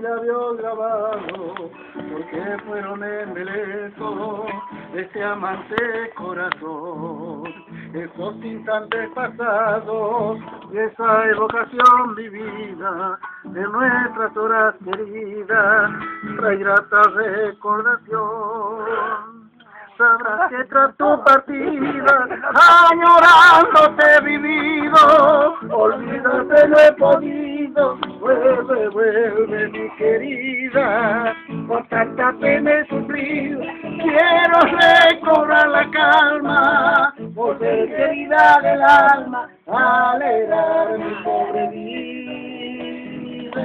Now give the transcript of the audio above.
labios grabados, porque fueron embeleso de este amante corazón. Esos instantes pasados, y esa evocación vivida de nuestras horas queridas, trae grata recordación sabrás que tras tu partida, añorándote vivido, olvídate no he podido, vuelve, vuelve mi querida, por tanta pena he sufrido, quiero recobrar la calma, por querida del alma, alegrar mi pobre vida.